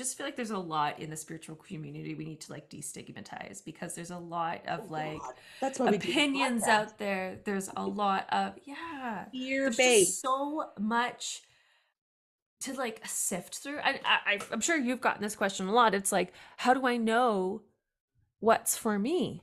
just feel like there's a lot in the spiritual community we need to like destigmatize because there's a lot Oh of like that's why opinions out there. There's a lot of yeah. Fear based. so much to like sift through. and I I- I'm sure you've gotten this question a lot. It's like, how do I know what's for me?